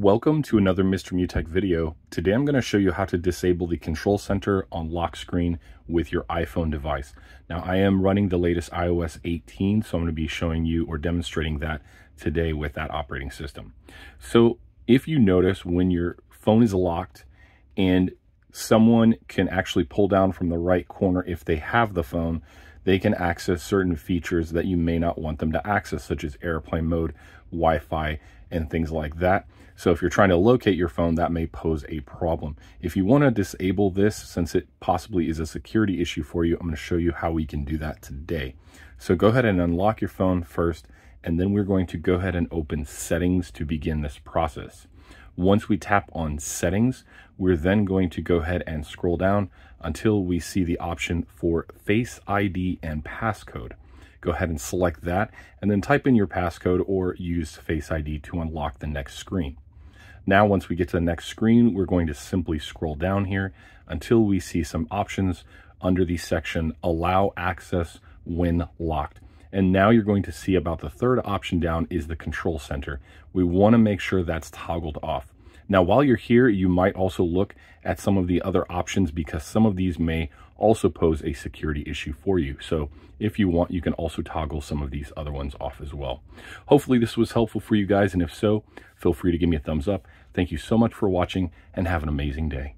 Welcome to another Mr. Mew Tech video. Today I'm going to show you how to disable the control center on lock screen with your iPhone device. Now I am running the latest iOS 18, so I'm going to be showing you or demonstrating that today with that operating system. So if you notice when your phone is locked and someone can actually pull down from the right corner if they have the phone, they can access certain features that you may not want them to access, such as airplane mode, Wi-Fi, and things like that. So if you're trying to locate your phone, that may pose a problem. If you want to disable this, since it possibly is a security issue for you, I'm going to show you how we can do that today. So go ahead and unlock your phone first, and then we're going to go ahead and open settings to begin this process. Once we tap on settings, we're then going to go ahead and scroll down until we see the option for Face ID and passcode go ahead and select that and then type in your passcode or use Face ID to unlock the next screen. Now, once we get to the next screen, we're going to simply scroll down here until we see some options under the section Allow Access When Locked. And now you're going to see about the third option down is the Control Center. We want to make sure that's toggled off. Now, while you're here, you might also look at some of the other options because some of these may also pose a security issue for you. So if you want, you can also toggle some of these other ones off as well. Hopefully this was helpful for you guys. And if so, feel free to give me a thumbs up. Thank you so much for watching and have an amazing day.